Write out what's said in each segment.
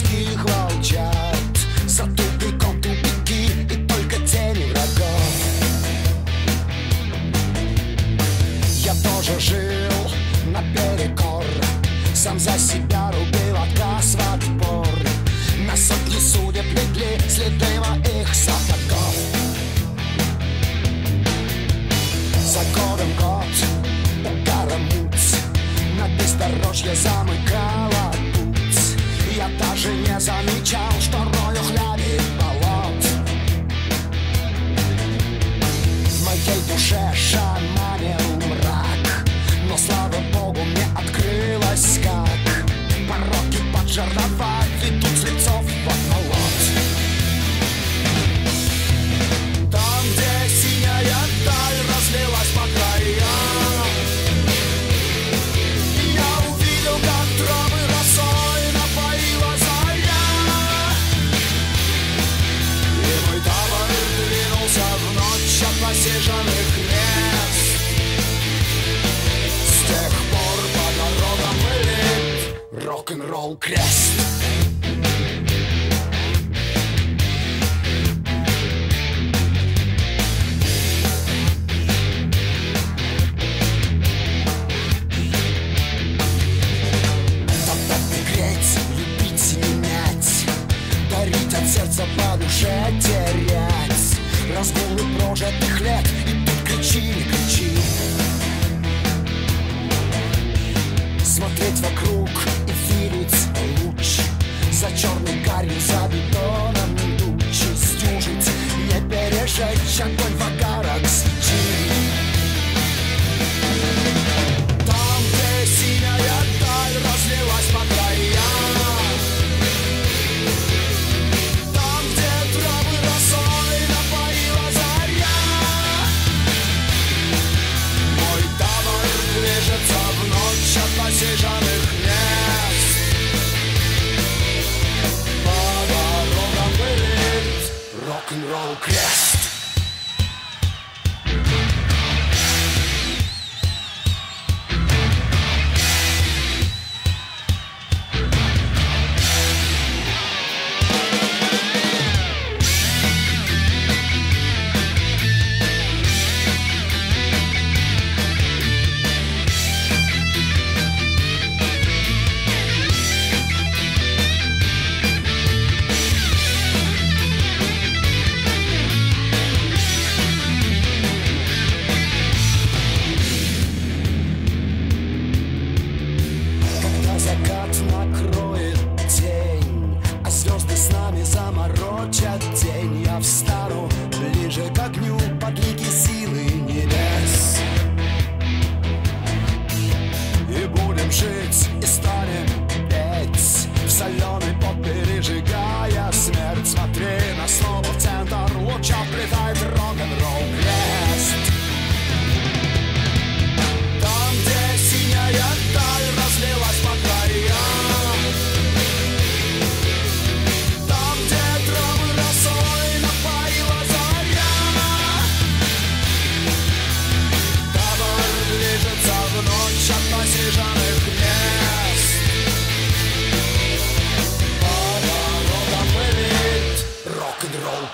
деревенских волчат. За тупиком тупики и только тени врагов Я тоже жил наперекор Сам за себя On classe. rock and roll. got my cross.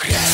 Yeah.